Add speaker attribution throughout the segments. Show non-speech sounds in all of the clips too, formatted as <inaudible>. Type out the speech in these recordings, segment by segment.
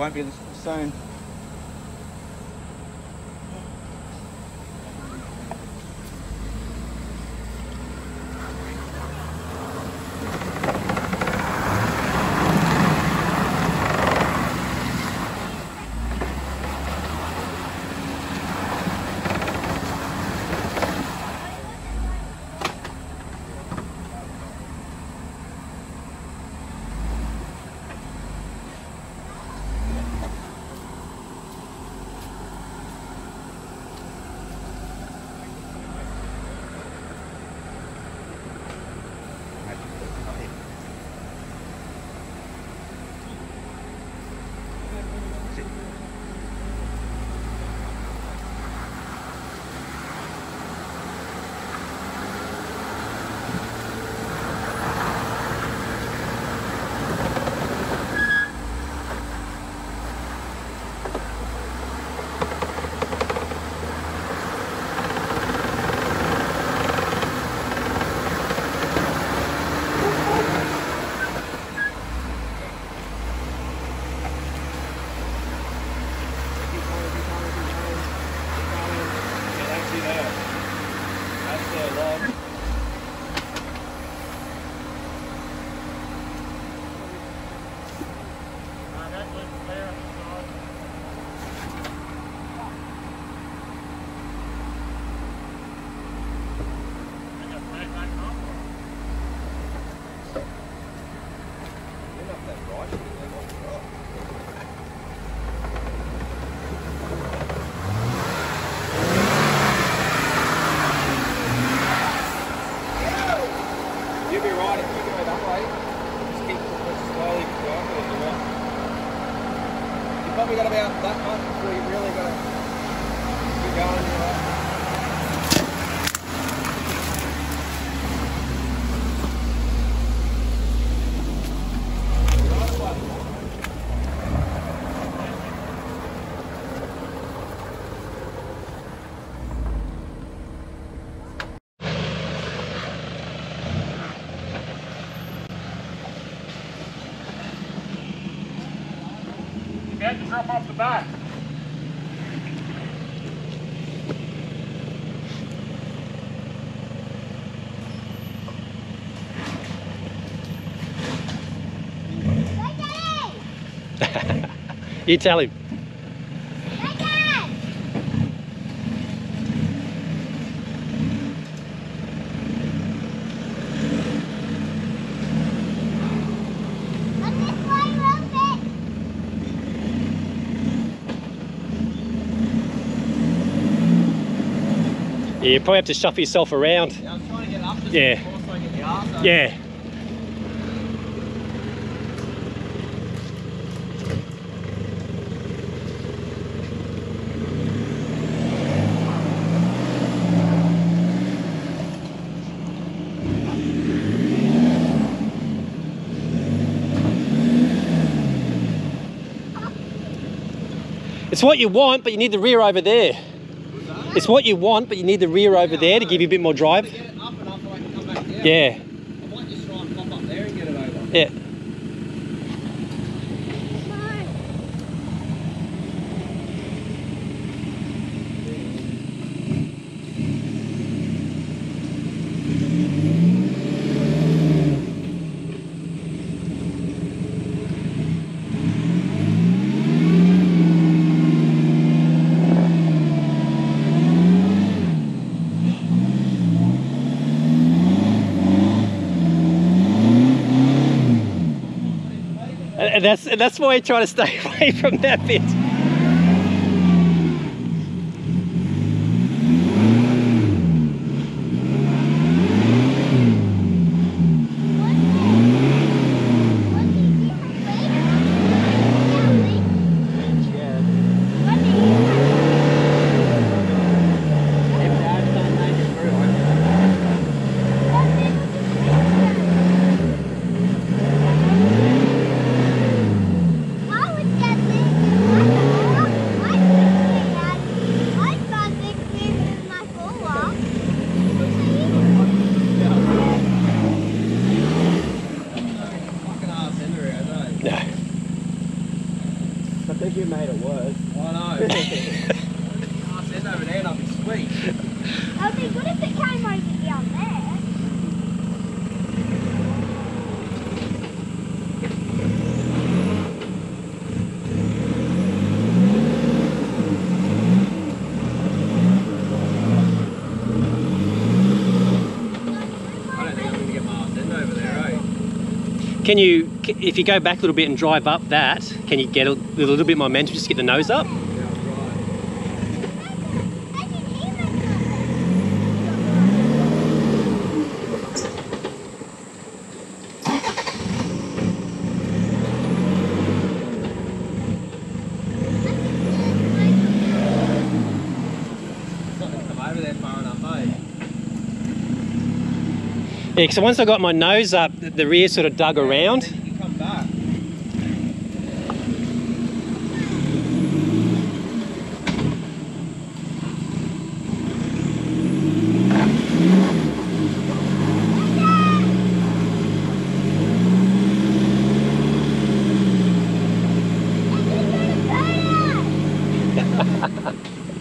Speaker 1: won't be. You'll probably got about that much before you really got to keep going. You
Speaker 2: tell him. Yeah, you probably have to shuffle yourself around.
Speaker 1: Yeah, I was trying to get up just
Speaker 2: Yeah.
Speaker 1: before so I get the arse up.
Speaker 2: Yeah. It's what you want, but you need the rear over there. It's what you want, but you need the rear over there to give you a bit more drive.
Speaker 1: get it up and up so I can come back down.
Speaker 2: Yeah,
Speaker 1: I might just try and pop up there and get it over.
Speaker 2: yeah. And that's and that's why I try to stay <laughs> away from that bit.
Speaker 3: How would that make
Speaker 1: think you made it worse. I know. I'll send over there and I'll be sweet.
Speaker 3: It'd be good if it came over down there.
Speaker 1: I don't think I'm going to get my ass in over there, eh?
Speaker 2: Can you, if you go back a little bit and drive up that, can you get a, little bit of momentum just get the nose up?
Speaker 1: Yeah, right.
Speaker 3: I can hear myself.
Speaker 1: It's not going to come over there far enough, eh?
Speaker 2: Yeah, once I got my nose up, the rear sort of dug around.
Speaker 1: Then you can come back.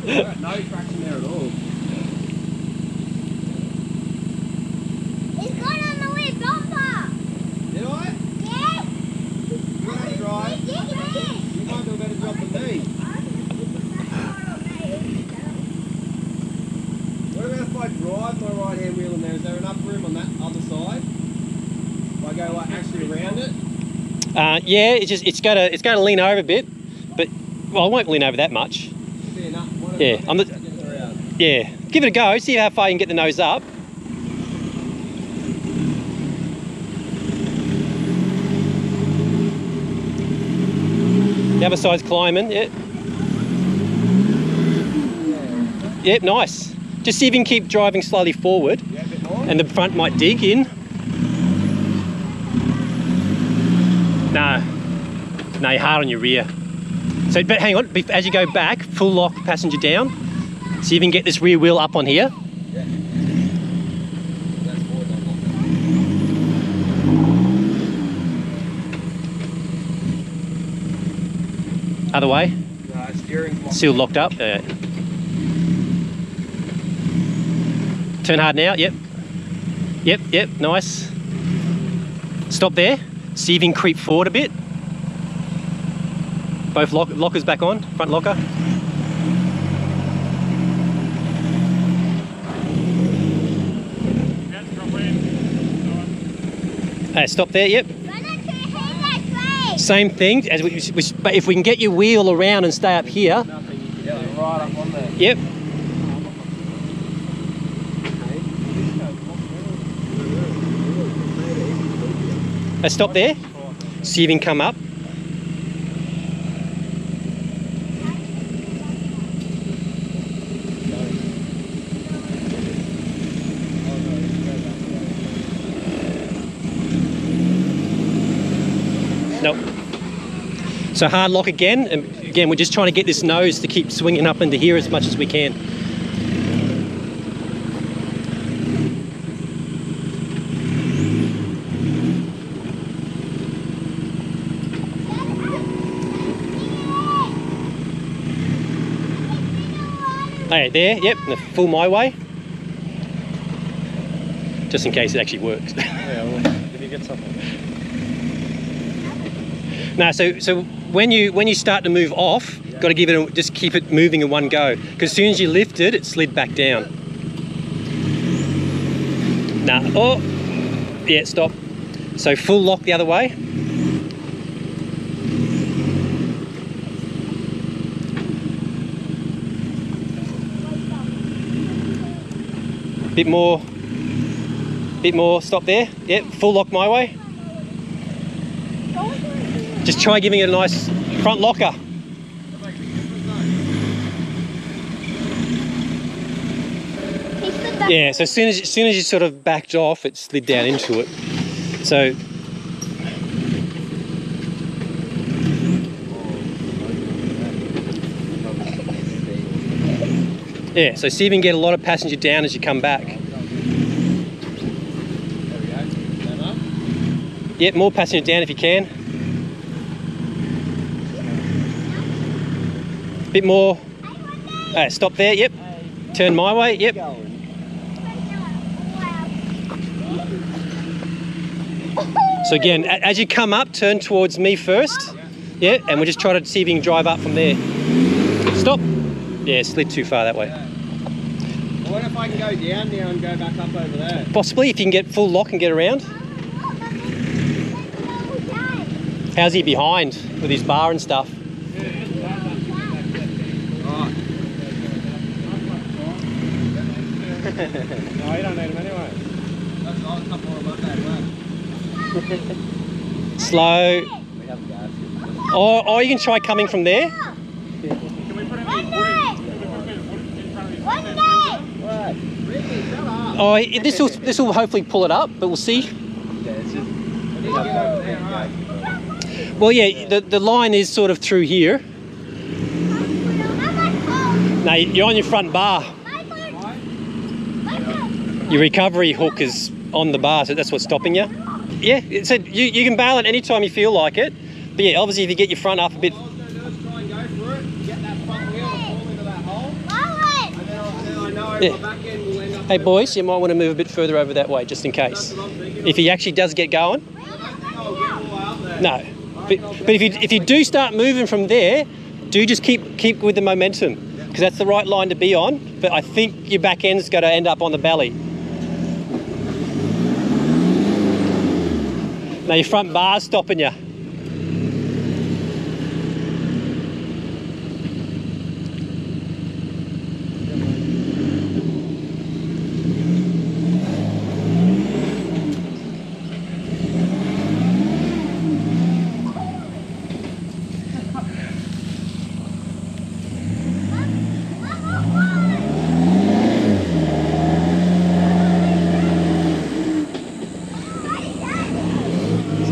Speaker 1: Got no traction there at all.
Speaker 3: It's gone on the way bumper.
Speaker 1: Did I?
Speaker 3: Yeah.
Speaker 1: You had a drive. You might do a better job than me. What about if I drive my right hand wheel in there? Is there enough room on that other side? If I go like actually around it?
Speaker 2: Uh, yeah, it's just it's got to it's going to lean over a bit, but well, I won't lean over that much.
Speaker 1: Should be enough. What if-
Speaker 2: Yeah, I'm the-
Speaker 1: I get it around?
Speaker 2: Yeah, give it a go. See how far you can get the nose up. The other side's climbing. Yeah. Yep, nice. Just see if you can keep driving slowly forward,
Speaker 1: Yeah, a bit more.
Speaker 2: and the front might dig in. No, no, you're hard on your rear. So, but hang on. As you go back, full lock passenger down. See if you can get this rear wheel up on here. Other way.
Speaker 1: Steering's locked.
Speaker 2: Still locked up. Yeah. Turn hard now. Yep. Yep. Yep. Nice. Stop there. See if you can creep forward a bit. Both lock- lockers back on. Front locker. Uh, stop there. Yep.
Speaker 3: Run it to head that way.
Speaker 2: Same thing. As we, we, but if we can get your wheel around and stay up here.
Speaker 1: Nothing. Right up on there.
Speaker 2: Yep. Uh, stop there. See if you can come up. Nope. So hard lock again, and again we're just trying to get this nose to keep swinging up into here as much as we can. Okay, there, yep, the full my way. Just in case it actually works. <laughs>
Speaker 1: Yeah, well, if you get something.
Speaker 2: No, so so when you when you start to move off, got to give it a, just keep it moving in one go. Because as soon as you lift it, it slid back down. Nah. Oh, yeah. Stop. So full lock the other way. Bit more. Bit more. Stop there. Yep. Full lock my way. Just try giving it a nice front locker.
Speaker 3: He stood back.
Speaker 2: Yeah, so as soon as, as soon as you sort of backed off, it slid down into it. So yeah, so see if you can get a lot of passenger down as you come back. Yep, more passenger down if you can. A bit more. Stop there. Yep. Turn my way. Yep. So again, as you come up, turn towards me first. Yeah, and we'll just try to see if you can drive up from there. Stop. Yeah, slid too far that way.
Speaker 1: What if I can go down now and go back up over there?
Speaker 2: Possibly if you can get full lock and get around. How's he behind with his bar and stuff? <laughs>
Speaker 4: No, you don't need them anyway.
Speaker 1: That's all a couple of months that way.
Speaker 2: Slow.
Speaker 1: We have gas.
Speaker 2: Or, or you can try coming from there.
Speaker 4: Can we put him
Speaker 3: One
Speaker 4: in?
Speaker 3: day.
Speaker 4: Can we put him in front of his
Speaker 3: One day.
Speaker 1: What? Ricky,
Speaker 2: Oh, this will this will hopefully pull it up, but we'll see.
Speaker 1: Yeah, it's just. I need to get over there, right?
Speaker 2: Well, yeah, the, the line is sort of through here. No, you're on your front bar. Your recovery hook is on the bar, so that's what's stopping you. Yeah, it said you, you can bail it any time you feel like it. But yeah, obviously if you get your front up a bit.
Speaker 1: All I was going to do is try and go for it, get that front wheel and fall into that hole, and then, I'll, then I know
Speaker 2: Yeah. Hey boys, you might want to move a bit further over that way just in case. If he actually does get going, no. But, but if you if you do start moving from there, do just keep keep with the momentum because that's the right line to be on. But I think your back end's going to end up on the belly. Now your front bar's stopping you.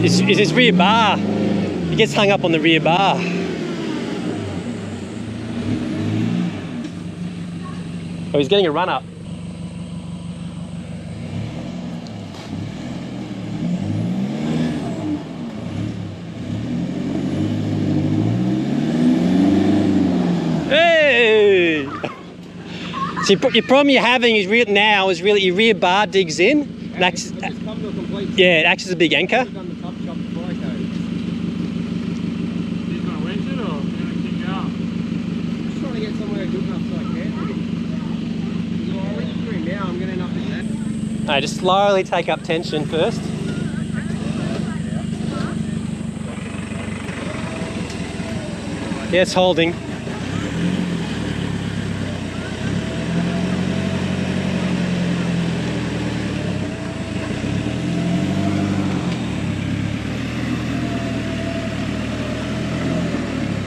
Speaker 2: It's, it's his rear bar. He gets hung up on the rear bar. Oh, he's getting a run up. Hey! <laughs> Pro- your problem you're having is real now is really your rear bar digs in. and acts-
Speaker 1: Just come to a complete
Speaker 2: yeah, it acts as a big anchor.
Speaker 1: I've done the top shop before I came.
Speaker 4: He's going to winch it or going to keep going?
Speaker 1: I'm just trying to get somewhere good enough so I can. really. So I'll leave through now. I'm going to end up in that.
Speaker 2: No, just slowly take up tension first. Yeah, it's holding.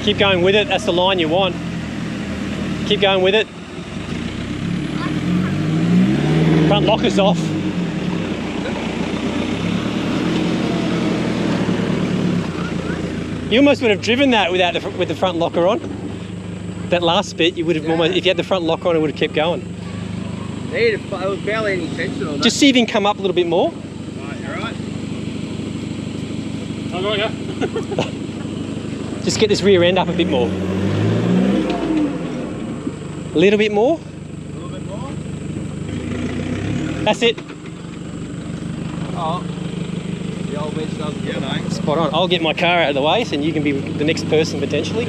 Speaker 2: Keep going with it, that's the line you want. Keep going with it. Front locker's off. You almost would have driven that without the, with the front locker on. That last bit, you would have almost, if you had the front locker on, it would have kept going.
Speaker 1: Need it was barely any tension on that.
Speaker 2: Just see if you can come up a little bit more.
Speaker 1: Right, you alright?
Speaker 4: I got you. <laughs>
Speaker 2: Just get this rear end up a bit more. A little bit more.
Speaker 1: A little bit more?
Speaker 2: That's it.
Speaker 1: Oh. The old bench doesn't get eh?
Speaker 2: Spot on. I'll get my car out of the way, so you can be the next person potentially.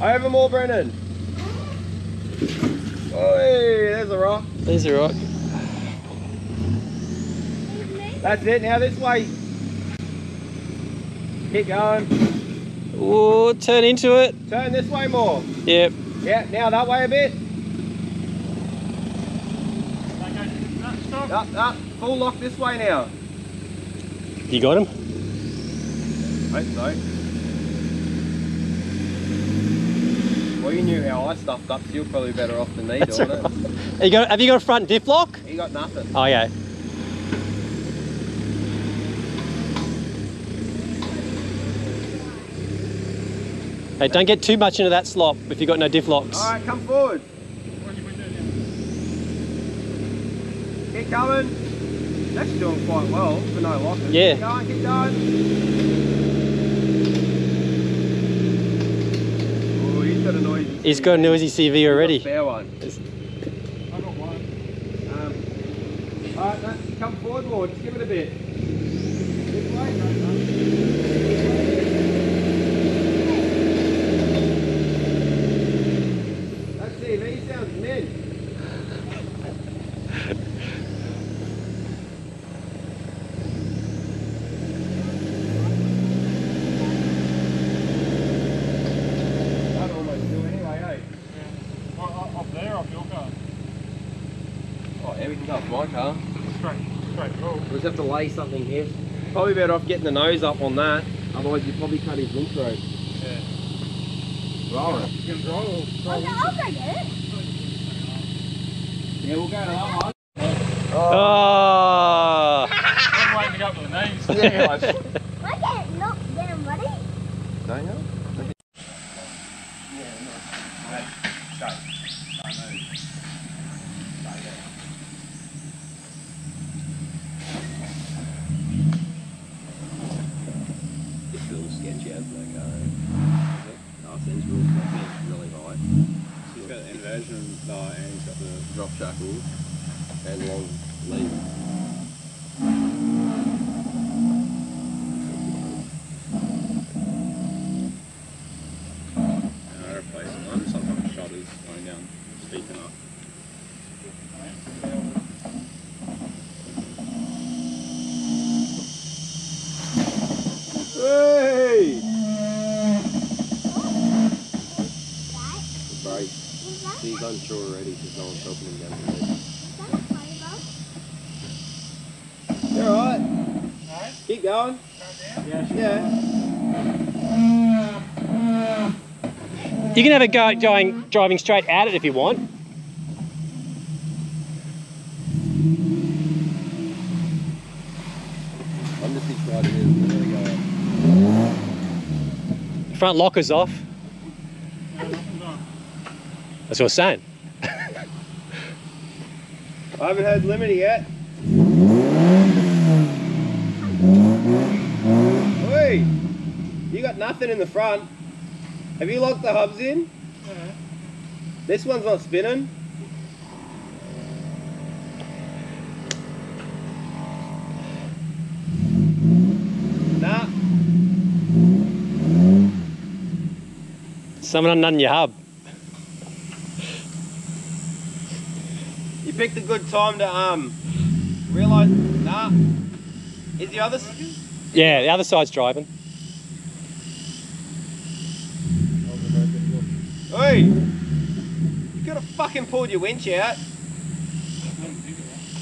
Speaker 1: Over more, Brennan. Oi, there's a rock.
Speaker 2: There's a rock.
Speaker 1: That's it. Now this way. Keep going.
Speaker 2: Oh, turn into it.
Speaker 1: Turn this way more.
Speaker 2: Yep.
Speaker 1: Yeah, now that way a bit. Up, up. Full lock this way now.
Speaker 2: You got him?
Speaker 1: Hope so. Well, you knew how I stuffed up, so you're probably better off than me
Speaker 2: That's
Speaker 1: doing
Speaker 2: all
Speaker 1: it.
Speaker 2: right. You got, have you got a front diff lock?
Speaker 1: He got nothing.
Speaker 2: Oh, yeah. Hey, don't get too much into that slop if you've got no diff locks.
Speaker 1: All right, come forward. Keep going. Actually doing quite well for no losses.
Speaker 2: Yeah.
Speaker 1: Keep going, keep going.
Speaker 2: He's got an Uzi CV already.
Speaker 1: Fair one.
Speaker 4: I got one.
Speaker 1: Um, all right, no, come forward more. Just give it a bit. This way. That TV sounds mint. That'd almost do anyway, eh?
Speaker 4: Yeah. Up, up, up there, off your car.
Speaker 1: Oh, everything's up my car.
Speaker 4: Straight, straight roll.
Speaker 1: We'll just have to lay something here. Probably better off getting the nose up on that. Otherwise, you'd probably cut his link through.
Speaker 4: Yeah.
Speaker 1: Roll it.
Speaker 4: You can roll, roll.
Speaker 3: I'll I'll go get it.
Speaker 1: Yeah, we'll go to that one.
Speaker 2: Oh.
Speaker 4: I'm waiting to up to the knees.
Speaker 1: Yeah, I-
Speaker 3: I can't not get him ready.
Speaker 1: Don't you? It's a little sketchy as that guy. Arsens rules really high.
Speaker 5: He's got inversion, no, and he's got the
Speaker 1: Drop shackles and long lead.
Speaker 5: uh, replacement one. Sometimes shutters going down, speaking up.
Speaker 1: Hey!
Speaker 3: Right?
Speaker 1: Break.
Speaker 3: Is that,
Speaker 1: He's unsure already because no one's helping him down the lead.
Speaker 3: is that a fireball?
Speaker 1: You alright?
Speaker 4: Right?
Speaker 1: Keep going.
Speaker 4: Yeah,
Speaker 1: Yeah.
Speaker 2: You can have a go at going driving straight at it if you want.
Speaker 1: I'm just excited it is. Go.
Speaker 2: Front locker's off.
Speaker 4: Yeah, nothing's on.
Speaker 2: That's what I was saying.
Speaker 1: I haven't had Limity yet. <laughs> Oi! You got nothing in the front. Have you locked the hubs in?
Speaker 4: Yeah.
Speaker 1: This one's not spinning. Nah.
Speaker 2: Someone undone your hub.
Speaker 1: You picked a good time to um realise. Nah. Is the other? s-
Speaker 2: Yeah, the other side's driving.
Speaker 1: Oi! You could have fucking pulled your winch out.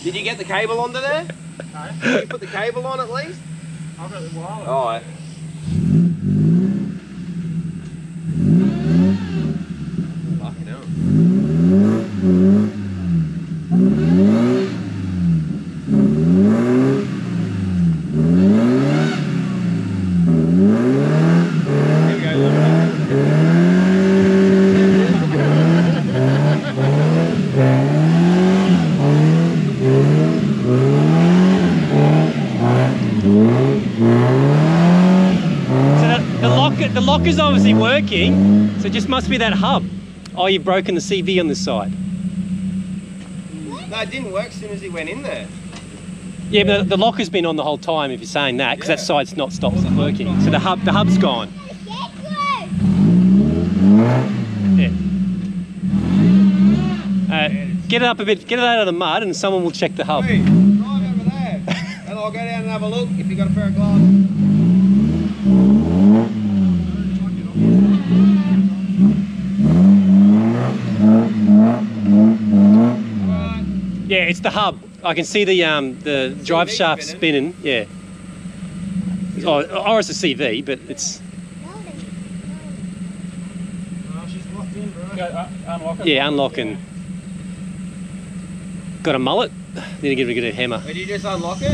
Speaker 1: Did you get the cable onto there?
Speaker 4: No,
Speaker 1: Did you put the cable on at least?
Speaker 4: I've got the wireless.
Speaker 1: Alright.
Speaker 2: Is obviously working. So it just must be that hub. Oh, you've broken the CV on this side.
Speaker 1: No, it didn't work as soon as he went in there.
Speaker 2: Yeah, but the lock has been on the whole time. If you're saying that, because that side's not stopped working. So the hub the hub's gone.
Speaker 3: Get
Speaker 2: Yeah. Uh, get it up a bit. Get it out of the mud, and someone will check the hub.
Speaker 1: Hey, drive over there. <laughs> and I'll go down and have a look if you got a pair of glasses. Alright.
Speaker 2: Yeah, it's the hub. I can see the um the drive shaft
Speaker 1: spinning.
Speaker 2: spinning. Yeah. Oh, or it's a CV, but it's
Speaker 4: Oh, she's locked in, bro. Go, uh, unlock it.
Speaker 2: yeah, unlocking. Got a mullet. Need to give it a good hammer.
Speaker 1: Did you just unlock it?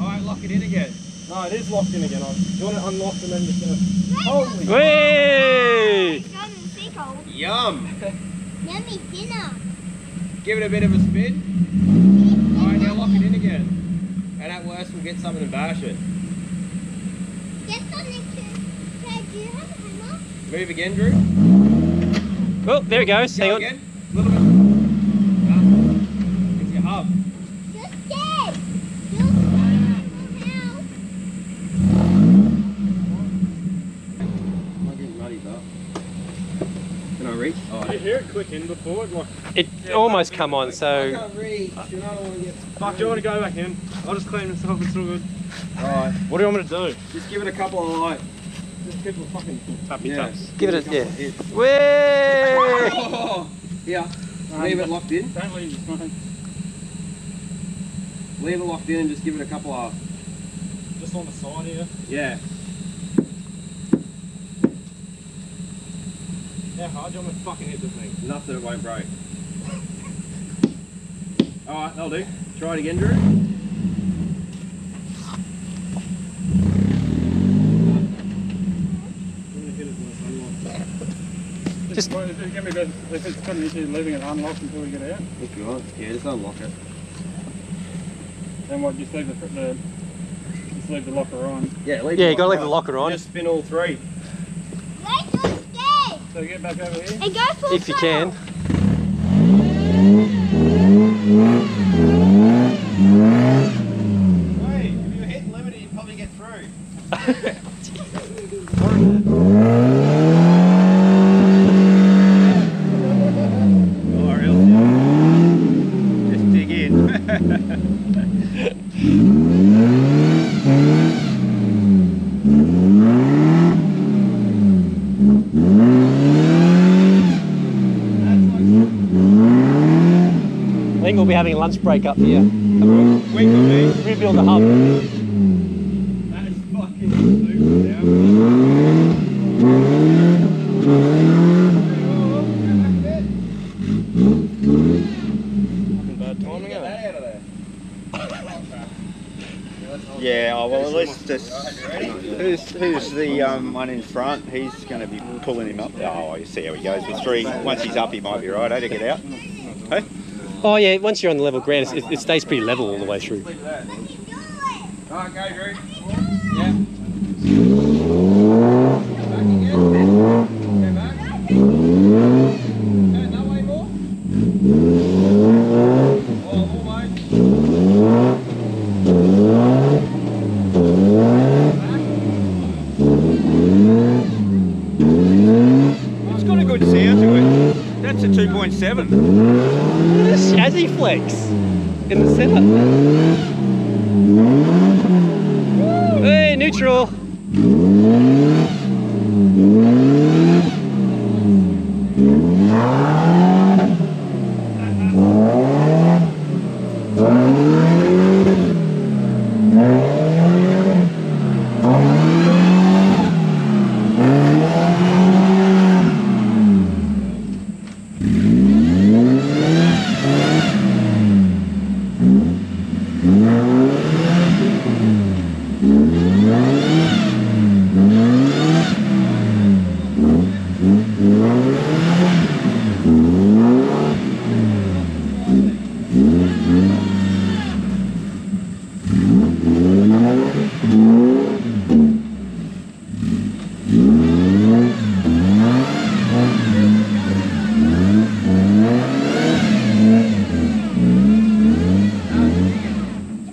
Speaker 1: Alright, lock it in again.
Speaker 4: No, it is locked in again. I- Do you want to unlock and then just gonna... Holy!
Speaker 2: Way!
Speaker 3: It's gone in the sinkhole.
Speaker 1: Yum.
Speaker 3: Yummy dinner.
Speaker 1: Give it a bit of a spin. Alright, now lock it in again. And at worst, we'll get something to bash it.
Speaker 3: Get something to... Dad, do you have a hammer?
Speaker 1: Move again, Drew.
Speaker 2: Oh, there it goes. Hang
Speaker 1: Go
Speaker 2: on.
Speaker 1: again. A little bit. Ah, It's your hub.
Speaker 3: Just scared. Just scared.
Speaker 1: I'm not getting muddy, but. Can I reach? Oh,
Speaker 4: You hear it clicking before it, like,
Speaker 2: It almost come on,
Speaker 1: I
Speaker 2: so
Speaker 1: can't reach. You know, I don't want to get.
Speaker 4: fuck, do you want to go back in? I'll just clean this up, it's all good.
Speaker 1: Alright,
Speaker 4: What do you want me to do?
Speaker 1: just give it a couple of like.
Speaker 4: Just keep it fucking tappy
Speaker 1: Yeah.
Speaker 4: taps.
Speaker 2: give it a yeah.
Speaker 1: hits.
Speaker 2: Way!
Speaker 1: Oh, yeah. Leave it locked in.
Speaker 4: Don't leave this mate.
Speaker 1: Leave it locked in and just give it a couple of.
Speaker 4: Just on the side here.
Speaker 1: Yeah.
Speaker 4: How hard do you want to fucking hit the thing?
Speaker 1: Enough that it won't break. <laughs> Alright, that'll do. Try it again, Drew.
Speaker 4: When you hit it when it's unlocked.
Speaker 2: Just-
Speaker 4: Well, if, it can be better- if it's got leaving it unlocked until we get out,
Speaker 1: If you want. Yeah, just unlock it.
Speaker 4: then what, just leave the, the just leave the locker on.
Speaker 1: Yeah, leave
Speaker 2: Yeah,
Speaker 1: it
Speaker 2: you gotta leave the locker on
Speaker 1: Just spin all three.
Speaker 3: They just scared.
Speaker 4: So get back over here.
Speaker 3: And go full
Speaker 2: if you can.
Speaker 1: Hey, if you were hitting limited, you'd probably get through. <laughs> Or else, yeah. Just dig in.
Speaker 2: I think we'll be having a lunch break up here. Rebuild the hub.
Speaker 1: That is fucking super.
Speaker 4: Bad
Speaker 1: there.
Speaker 6: Yeah, well, at least this, who's, who's the um, one in front? He's going to be pulling him up. Oh, you see how he goes with three. Once he's up, he might be right, eh, to get out. Hey?
Speaker 2: Oh yeah, once you're on the level ground, it, it stays pretty level all the way through.
Speaker 1: Alright, go, Drew. Yeah. Back again. Go back. Go that way more. Oh, almost.
Speaker 6: It's got a good sound to it. That's a 2.7.
Speaker 2: Chassis flex in the centre. Hey, neutral.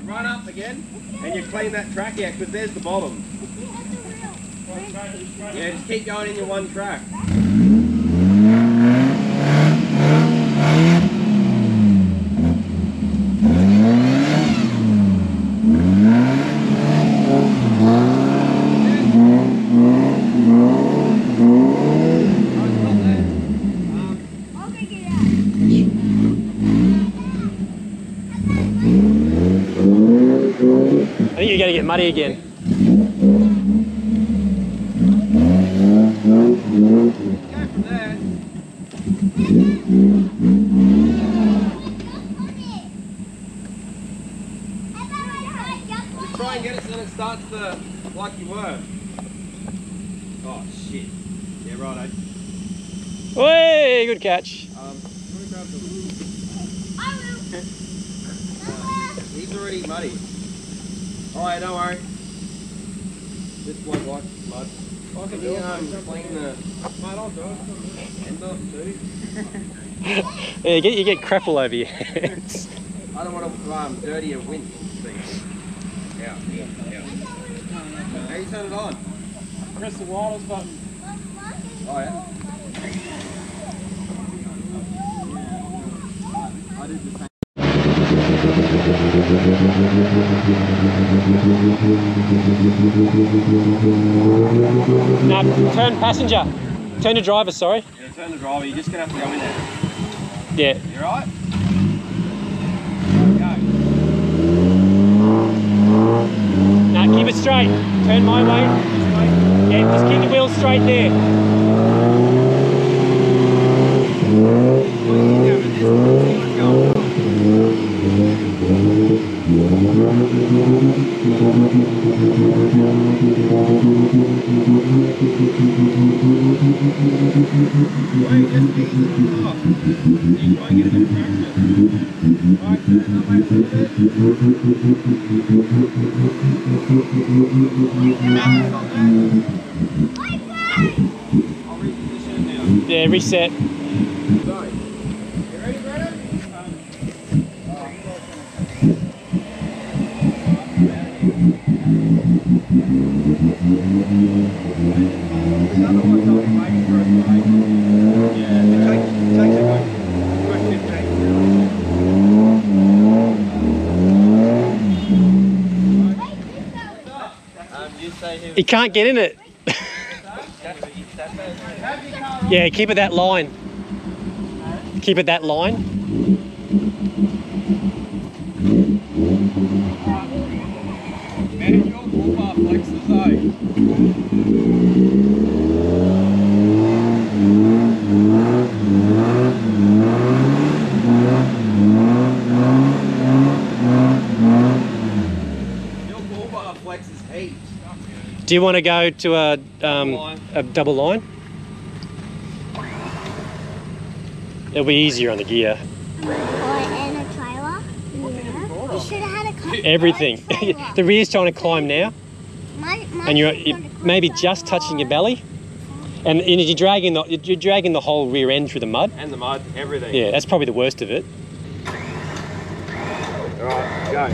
Speaker 1: Run up again, and you clean that track out because there's the bottom. Yeah, just keep going in your one track.
Speaker 2: I think you're to get muddy again.
Speaker 1: Go from there. Just try and get it so then it starts to like you were. Oh shit. Yeah, right.
Speaker 2: Hey, good catch.
Speaker 1: Um, let me grab the.
Speaker 3: I will.
Speaker 1: He's already muddy. Alright, don't worry. This bloke likes mud. I can do um, clean the. Mate, I'll do it. End off too. <laughs>
Speaker 2: Yeah, you get you get crap all over your <laughs> hands.
Speaker 1: I don't want to um, dirty a wind. Yeah, yeah, yeah. How you turn it on?
Speaker 4: Press the wireless button.
Speaker 1: Oh yeah. I did the same.
Speaker 2: Turn passenger. Turn to driver, sorry.
Speaker 1: Yeah, turn the driver. You're just gonna have to go in there.
Speaker 2: Yeah.
Speaker 1: You alright? Go.
Speaker 2: No, keep it straight. Turn my way. Yeah, just keep the wheels straight there. Yeah, reset. You can't get in it. <laughs> <laughs> yeah, keep it that line. Keep it that line. Do you want to go to a um,
Speaker 1: line.
Speaker 2: a double line? It'll be easier on the gear.
Speaker 3: Or in a trailer. Yeah. Should have had a.
Speaker 2: Everything.
Speaker 3: trailer. <laughs>
Speaker 2: the rear's trying to climb now,
Speaker 3: My- my
Speaker 2: and you're, you're
Speaker 3: gonna
Speaker 2: maybe
Speaker 3: that
Speaker 2: just touching your belly, and, and you're dragging the you're dragging the whole rear end through the mud.
Speaker 1: And the mud, everything.
Speaker 2: Yeah, that's probably the worst of it.
Speaker 1: Alright, go.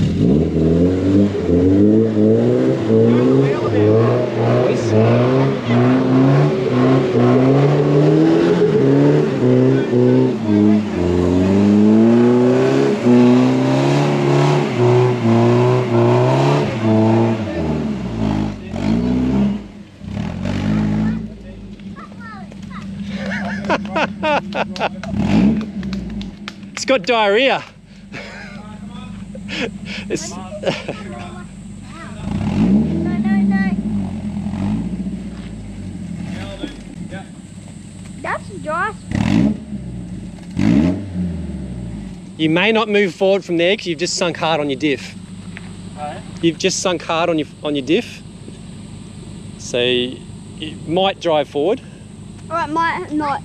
Speaker 2: It's got diarrhea. <laughs> it's,
Speaker 3: No, no, no. That's Josh.
Speaker 2: you may not move forward from there because you've just sunk hard on your diff. You've just sunk hard on your on your diff. So you might drive forward.
Speaker 3: Alright, might not.